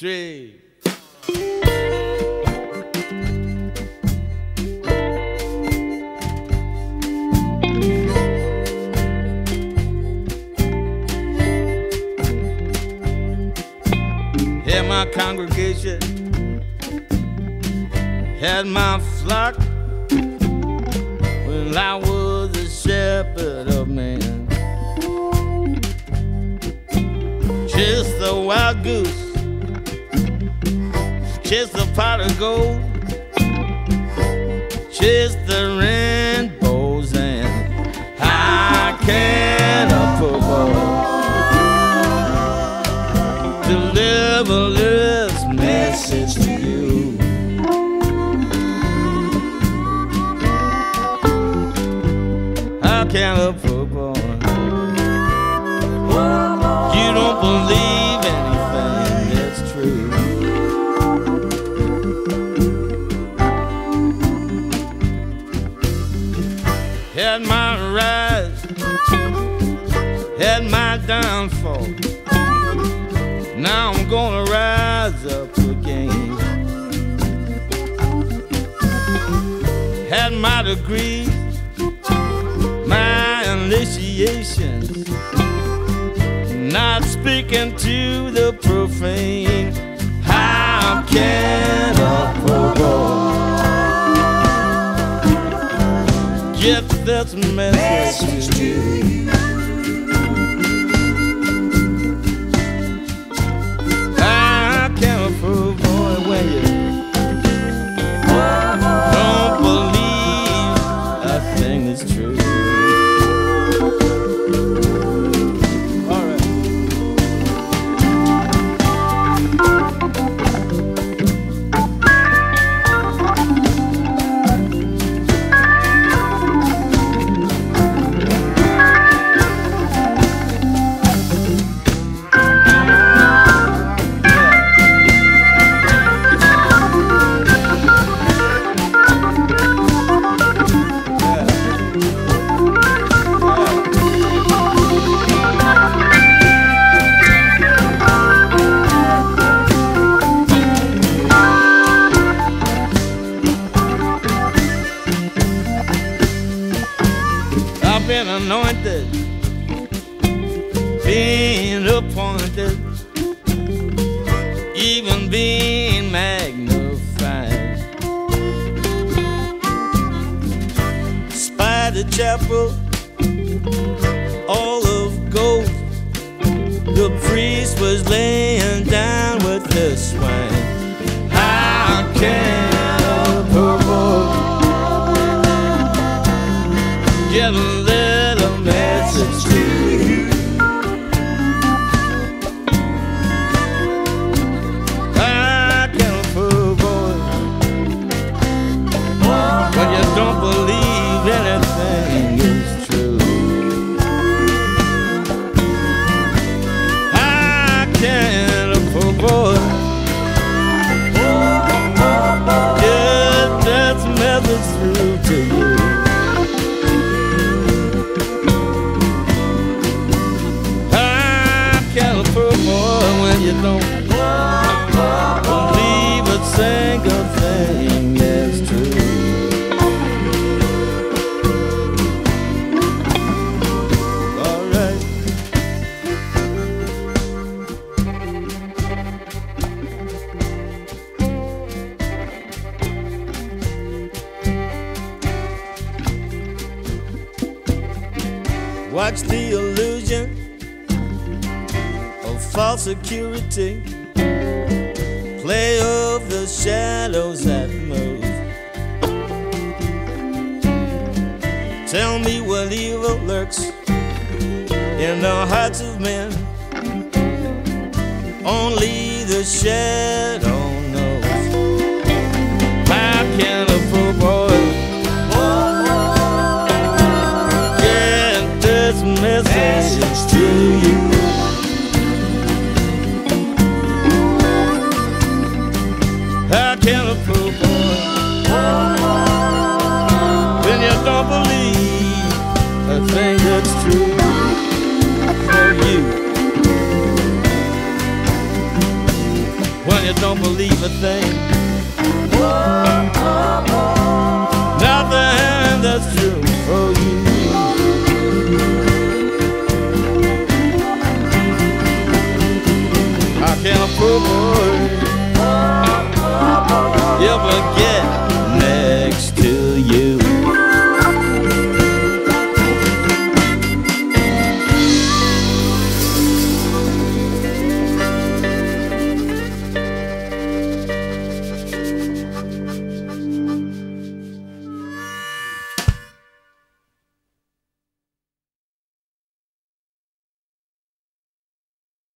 three. Had my congregation, had my flock when I was a shepherd of man. Just a wild goose, just a pot of gold, just the rainbows, and I can't afford deliver this message to you. I can't afford You don't believe Had my rise, had my downfall. Now I'm gonna rise up again. Had my degrees, my initiations. Not speaking to the profane. How can a poor boy get this message to you? Been appointed, even being magnified. Spider chapel, all of gold. The priest was laying down with the swine. Message through Watch the illusion of false security. Play of the shadows that move. Tell me what evil lurks in the hearts of men. Only the shadow this message to you? How can a poor boy when you don't believe a thing that's true for you? When you don't believe a thing. Nothing that's true for you. Can't afford ever get